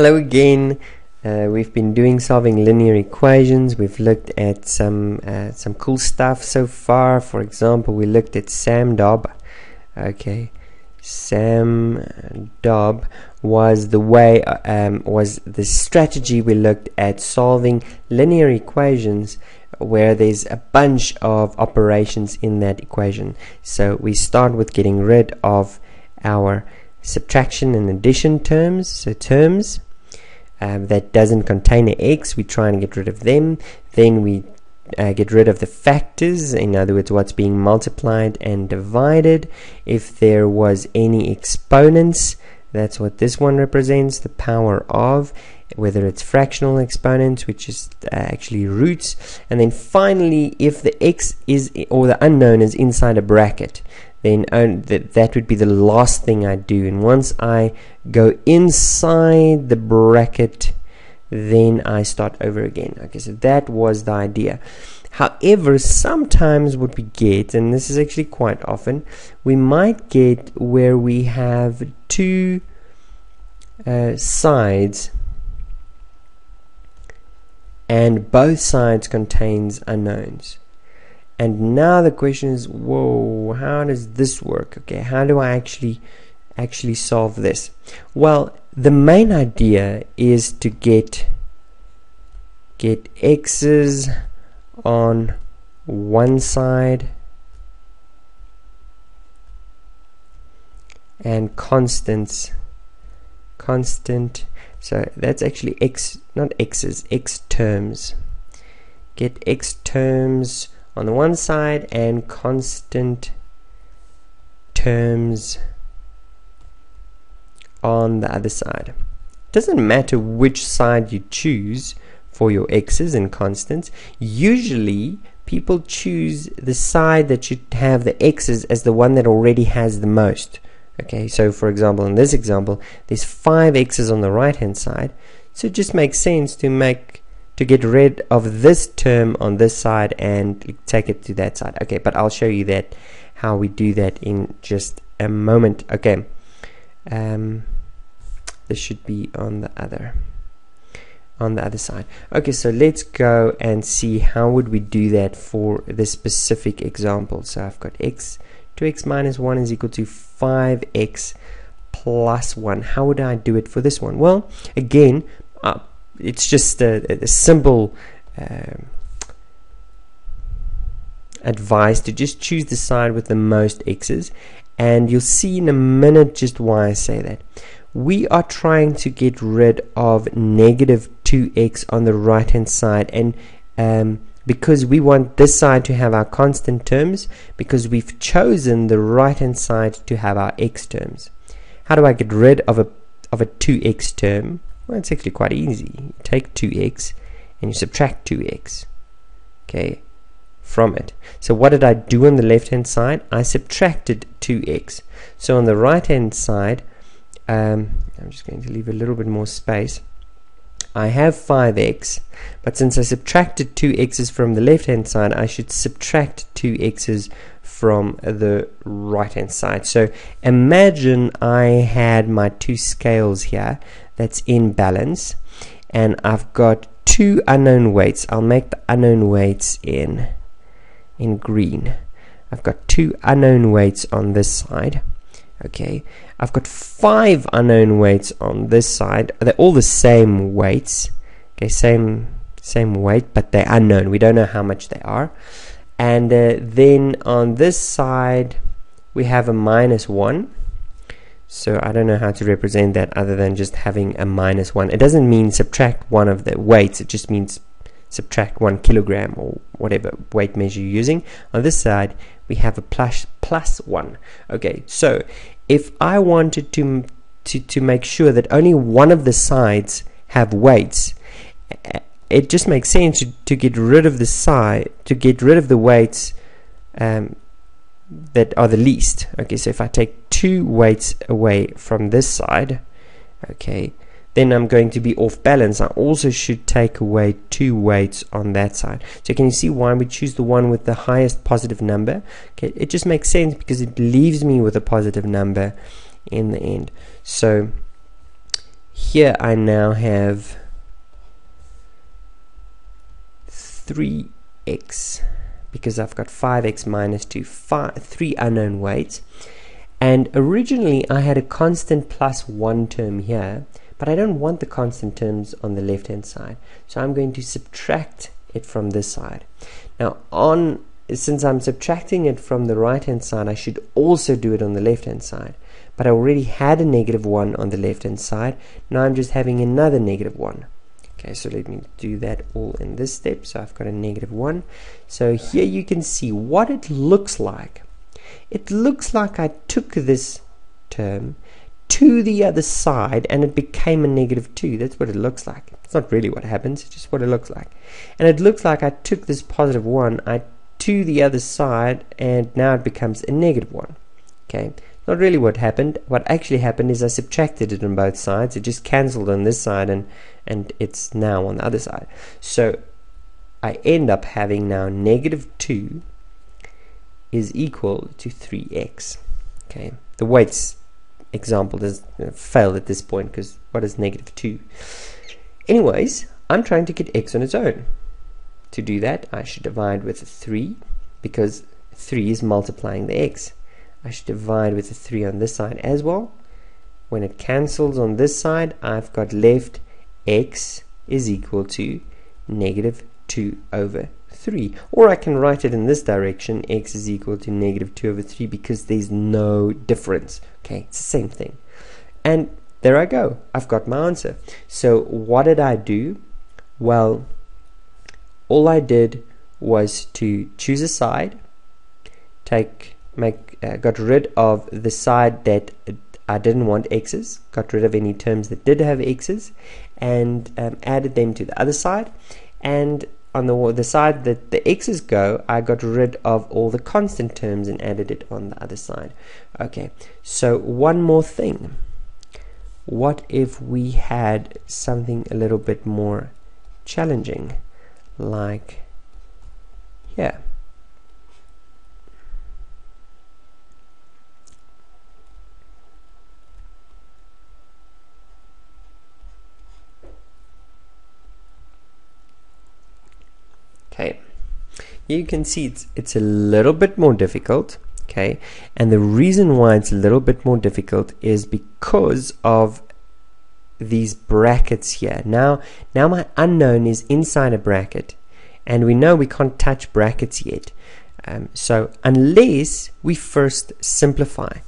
Hello again. Uh, we've been doing solving linear equations. We've looked at some uh, some cool stuff so far. For example, we looked at SAMDOB. Okay, SAMDOB was the way uh, um, was the strategy we looked at solving linear equations where there's a bunch of operations in that equation. So we start with getting rid of our subtraction and addition terms, so terms um, that doesn't contain an x, we try and get rid of them. Then we uh, get rid of the factors, in other words, what's being multiplied and divided. If there was any exponents, that's what this one represents, the power of, whether it's fractional exponents, which is uh, actually roots. And then finally, if the x is, or the unknown is inside a bracket, then that, that would be the last thing I do. And once I go inside the bracket, then I start over again. Okay, so that was the idea. However, sometimes what we get, and this is actually quite often, we might get where we have two uh, sides and both sides contains unknowns. And now the question is, whoa, how does this work? Okay, how do I actually actually solve this? Well, the main idea is to get get x's on one side and constants constant so that's actually x not x's x terms get x terms on the one side and constant terms on the other side. Doesn't matter which side you choose for your x's and constants. Usually people choose the side that should have the x's as the one that already has the most. Okay, so for example, in this example, there's five x's on the right hand side. So it just makes sense to make to get rid of this term on this side and take it to that side. Okay but I'll show you that how we do that in just a moment. Okay um, this should be on the other on the other side. Okay so let's go and see how would we do that for this specific example. So I've got x 2x minus 1 is equal to 5x plus 1 how would I do it for this one? Well again uh, it's just a, a simple um, advice to just choose the side with the most x's. And you'll see in a minute just why I say that. We are trying to get rid of negative 2x on the right hand side. And um, because we want this side to have our constant terms because we've chosen the right hand side to have our x terms. How do I get rid of a of a 2x term well, it's actually quite easy. You take 2x and you subtract 2x. Okay, from it. So what did I do on the left hand side? I subtracted 2x. So on the right hand side, um, I'm just going to leave a little bit more space. I have 5x, but since I subtracted 2 x's from the left hand side, I should subtract 2 x's from the right hand side. So imagine I had my two scales here that's in balance and I've got two unknown weights. I'll make the unknown weights in in green. I've got two unknown weights on this side okay? I've got five unknown weights on this side. They're all the same weights okay? Same same weight but they're unknown. We don't know how much they are and uh, then on this side we have a minus one so I don't know how to represent that other than just having a minus 1. It doesn't mean subtract one of the weights, it just means subtract 1 kilogram or whatever weight measure you're using. On this side, we have a plus, plus 1. Okay, so if I wanted to, to, to make sure that only one of the sides have weights, it just makes sense to, to get rid of the side, to get rid of the weights um, that are the least. Okay, so if I take two weights away from this side okay then I'm going to be off balance. I also should take away two weights on that side. So can you see why we choose the one with the highest positive number? Okay it just makes sense because it leaves me with a positive number in the end. So here I now have 3x because I've got 5x minus 2, five, 3 unknown weights. And originally I had a constant plus 1 term here, but I don't want the constant terms on the left hand side. So I'm going to subtract it from this side. Now on since I'm subtracting it from the right hand side, I should also do it on the left hand side. But I already had a negative 1 on the left hand side. Now I'm just having another negative 1. Okay, so let me do that all in this step. So I've got a negative 1. So here you can see what it looks like. It looks like I took this term to the other side and it became a negative 2. That's what it looks like. It's not really what happens, it's just what it looks like. And it looks like I took this positive 1, I to the other side and now it becomes a negative 1. Okay, not really what happened. What actually happened is I subtracted it on both sides. It just cancelled on this side and, and it's now on the other side. So I end up having now negative 2 is equal to 3x. Okay, the weights example does fail at this point because what is negative 2? Anyways, I'm trying to get x on its own. To do that, I should divide with 3 because 3 is multiplying the x. I should divide with the 3 on this side as well. When it cancels on this side, I've got left x is equal to negative 2 over 3. Or I can write it in this direction, x is equal to negative 2 over 3 because there's no difference. Okay, it's the same thing. And there I go. I've got my answer. So what did I do? Well, all I did was to choose a side, take make uh, got rid of the side that I didn't want x's, got rid of any terms that did have x's, and um, added them to the other side. And on the the side that the x's go, I got rid of all the constant terms and added it on the other side. Okay, so one more thing. What if we had something a little bit more challenging, like here? okay you can see it's it's a little bit more difficult okay? And the reason why it's a little bit more difficult is because of these brackets here. Now now my unknown is inside a bracket and we know we can't touch brackets yet. Um, so unless we first simplify.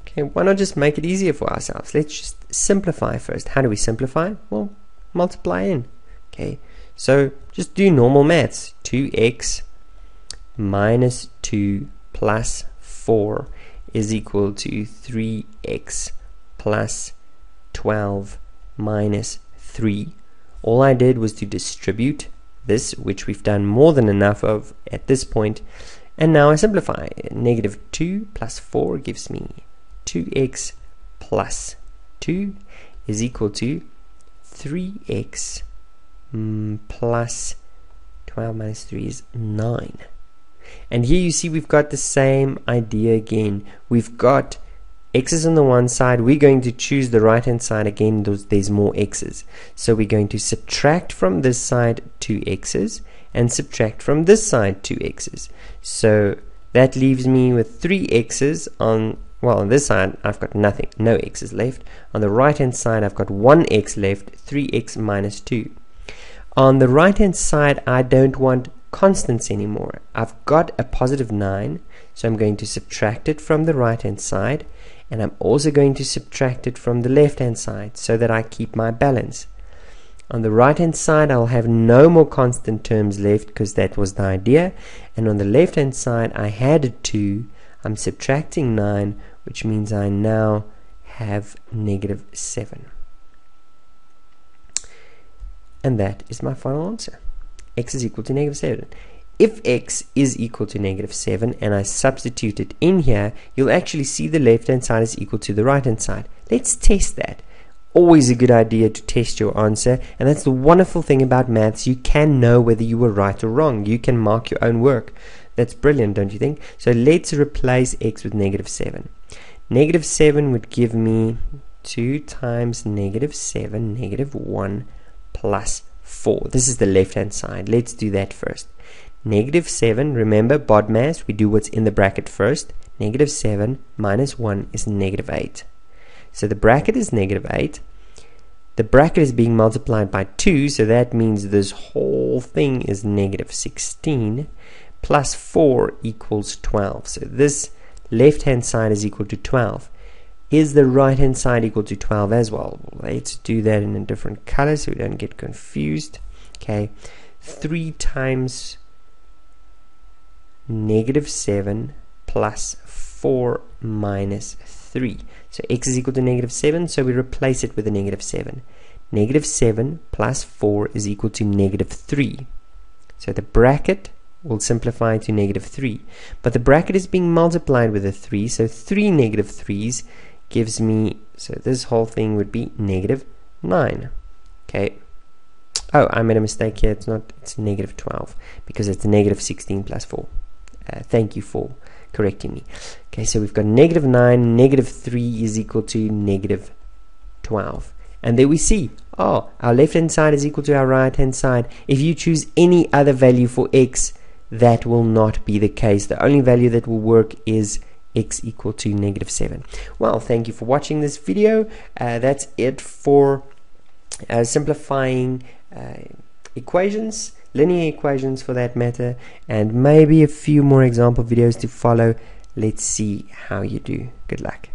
Okay why not just make it easier for ourselves? Let's just simplify first. How do we simplify? Well multiply in Okay, so just do normal maths. 2x minus 2 plus 4 is equal to 3x plus 12 minus 3. All I did was to distribute this, which we've done more than enough of at this point, and now I simplify. Negative 2 plus 4 gives me 2x plus 2 is equal to 3x mm, plus 12 minus 3 is 9. And here you see we've got the same idea again. We've got x's on the one side. We're going to choose the right hand side again. Those, there's more x's. So we're going to subtract from this side 2 x's and subtract from this side 2 x's. So that leaves me with 3 x's on well on this side I've got nothing no x's left on the right hand side I've got 1 x left 3x minus 2 on the right hand side, I don't want constants anymore. I've got a positive 9, so I'm going to subtract it from the right hand side, and I'm also going to subtract it from the left hand side so that I keep my balance. On the right hand side, I'll have no more constant terms left because that was the idea. And on the left hand side, I had a 2. I'm subtracting 9, which means I now have negative 7 and that is my final answer. x is equal to negative 7. If x is equal to negative 7 and I substitute it in here, you'll actually see the left hand side is equal to the right hand side. Let's test that. Always a good idea to test your answer, and that's the wonderful thing about maths. You can know whether you were right or wrong. You can mark your own work. That's brilliant, don't you think? So let's replace x with negative 7. Negative 7 would give me 2 times negative 7, negative 1 plus 4. This is the left-hand side. Let's do that first. Negative 7, remember BODMAS, we do what's in the bracket first. Negative 7 minus 1 is negative 8. So the bracket is negative 8. The bracket is being multiplied by 2, so that means this whole thing is negative 16 plus 4 equals 12. So this left-hand side is equal to 12. Is the right-hand side equal to 12 as well? Let's do that in a different color so we don't get confused. Okay, 3 times negative 7 plus 4 minus 3. So x is equal to negative 7, so we replace it with a negative 7. Negative 7 plus 4 is equal to negative 3. So the bracket will simplify to negative 3. But the bracket is being multiplied with a 3, so 3 negative 3's gives me, so this whole thing would be negative 9. Okay. Oh, I made a mistake here. It's not, it's negative 12 because it's negative 16 plus 4. Uh, thank you for correcting me. Okay, so we've got negative 9, negative 3 is equal to negative 12. And there we see, oh, our left hand side is equal to our right hand side. If you choose any other value for x, that will not be the case. The only value that will work is x equal to negative 7. Well, thank you for watching this video. Uh, that's it for uh, simplifying uh, equations linear equations for that matter, and maybe a few more example videos to follow. Let's see how you do. Good luck.